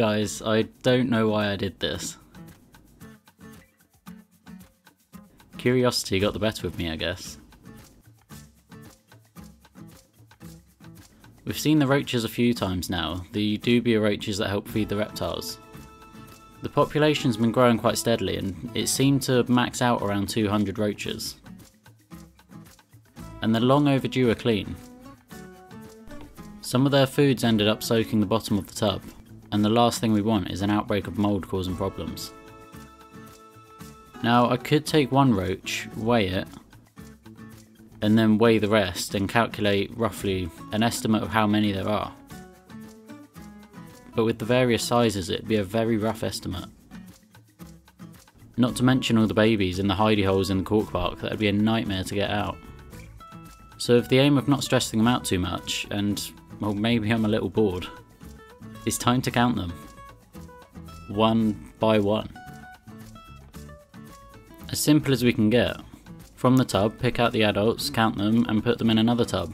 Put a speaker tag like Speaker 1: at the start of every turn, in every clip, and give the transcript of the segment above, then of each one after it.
Speaker 1: Guys, I don't know why I did this. Curiosity got the better of me, I guess. We've seen the roaches a few times now, the dubia roaches that help feed the reptiles. The population's been growing quite steadily and it seemed to max out around 200 roaches. And they're long overdue a clean. Some of their foods ended up soaking the bottom of the tub, and the last thing we want is an outbreak of mould causing problems. Now I could take one roach, weigh it, and then weigh the rest and calculate roughly an estimate of how many there are. But with the various sizes it'd be a very rough estimate. Not to mention all the babies and the hidey holes in the cork bark that'd be a nightmare to get out. So with the aim of not stressing them out too much, and well maybe I'm a little bored, it's time to count them. One by one. As simple as we can get. From the tub, pick out the adults, count them, and put them in another tub.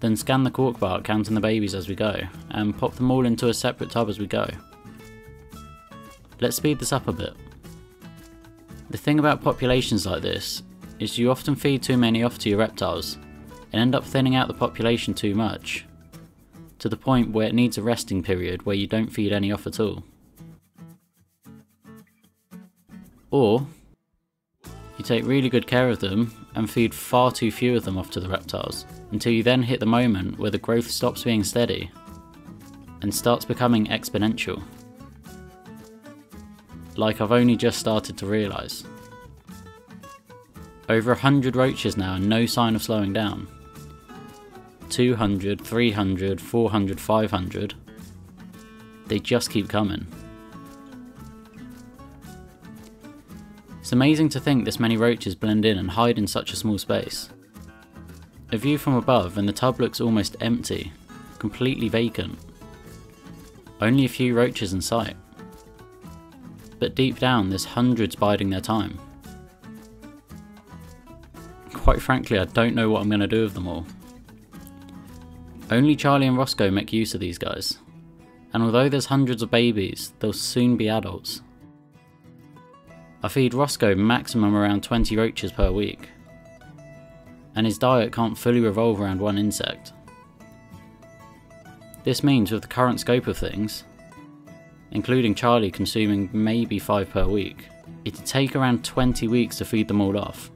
Speaker 1: Then scan the cork bark, counting the babies as we go, and pop them all into a separate tub as we go. Let's speed this up a bit. The thing about populations like this is you often feed too many off to your reptiles and end up thinning out the population too much, to the point where it needs a resting period where you don't feed any off at all. Or you take really good care of them and feed far too few of them off to the reptiles, until you then hit the moment where the growth stops being steady and starts becoming exponential. Like I've only just started to realise. Over 100 roaches now and no sign of slowing down. 200, 300, 400, 500. They just keep coming. It's amazing to think this many roaches blend in and hide in such a small space. A view from above and the tub looks almost empty, completely vacant. Only a few roaches in sight. But deep down there's hundreds biding their time. Quite frankly I don't know what I'm going to do with them all. Only Charlie and Roscoe make use of these guys. And although there's hundreds of babies, they'll soon be adults. I feed Roscoe maximum around 20 roaches per week, and his diet can't fully revolve around one insect. This means with the current scope of things, including Charlie consuming maybe 5 per week, it'd take around 20 weeks to feed them all off.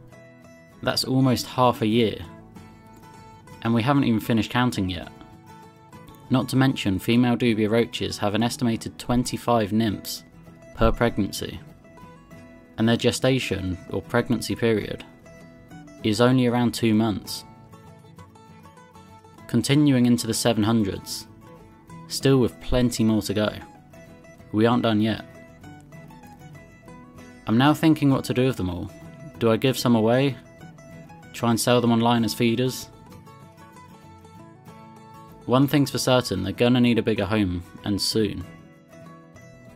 Speaker 1: That's almost half a year. And we haven't even finished counting yet. Not to mention female dubia roaches have an estimated 25 nymphs per pregnancy and their gestation or pregnancy period is only around two months. Continuing into the 700s, still with plenty more to go. We aren't done yet. I'm now thinking what to do with them all. Do I give some away? Try and sell them online as feeders? One thing's for certain, they're gonna need a bigger home, and soon.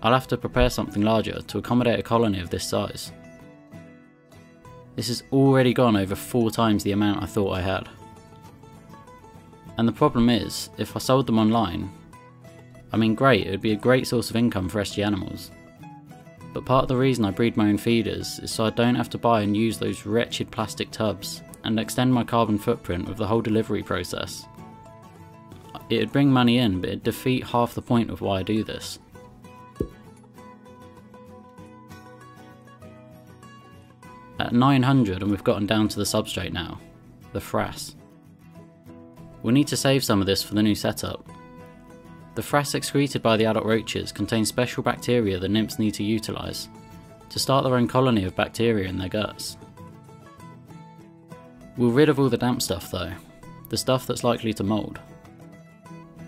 Speaker 1: I'll have to prepare something larger to accommodate a colony of this size. This has already gone over four times the amount I thought I had. And the problem is, if I sold them online, I mean great, it would be a great source of income for SG Animals. But part of the reason I breed my own feeders is so I don't have to buy and use those wretched plastic tubs and extend my carbon footprint with the whole delivery process. It'd bring money in, but it'd defeat half the point of why I do this. At 900 and we've gotten down to the substrate now, the frass. We'll need to save some of this for the new setup. The frass excreted by the adult roaches contains special bacteria the nymphs need to utilise, to start their own colony of bacteria in their guts. We're rid of all the damp stuff though, the stuff that's likely to mould.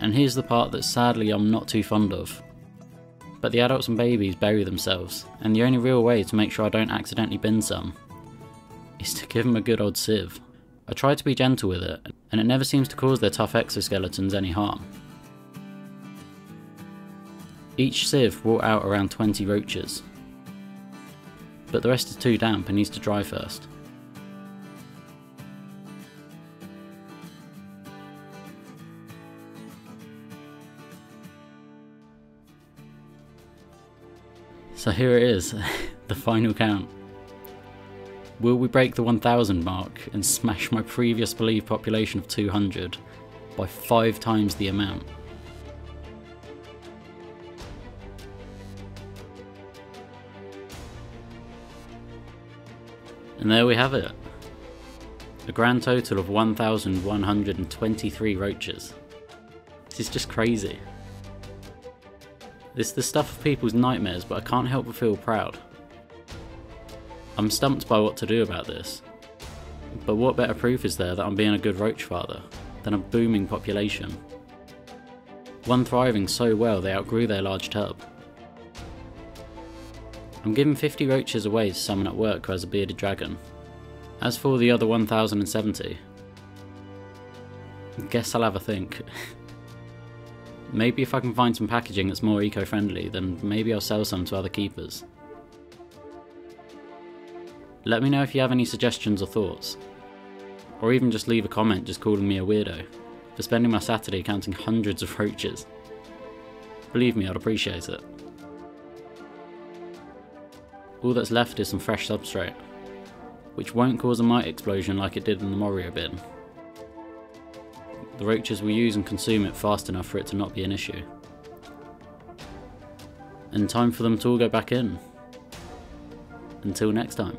Speaker 1: And here's the part that sadly I'm not too fond of. But the adults and babies bury themselves, and the only real way to make sure I don't accidentally bin some is to give them a good old sieve. I try to be gentle with it, and it never seems to cause their tough exoskeletons any harm. Each sieve brought out around 20 roaches, but the rest is too damp and needs to dry first. So here it is, the final count. Will we break the 1000 mark and smash my previous believed population of 200 by 5 times the amount? And there we have it. A grand total of 1,123 roaches. This is just crazy. Is the stuff of people's nightmares, but I can't help but feel proud. I'm stumped by what to do about this. But what better proof is there that I'm being a good roach father than a booming population? One thriving so well they outgrew their large tub. I'm giving 50 roaches away to someone at work who has a bearded dragon. As for the other 1070, guess I'll have a think. maybe if I can find some packaging that's more eco-friendly, then maybe I'll sell some to other keepers. Let me know if you have any suggestions or thoughts. Or even just leave a comment just calling me a weirdo for spending my Saturday counting hundreds of roaches. Believe me, I'd appreciate it. All that's left is some fresh substrate, which won't cause a mite explosion like it did in the Morio bin. The roaches will use and consume it fast enough for it to not be an issue. And time for them to all go back in. Until next time.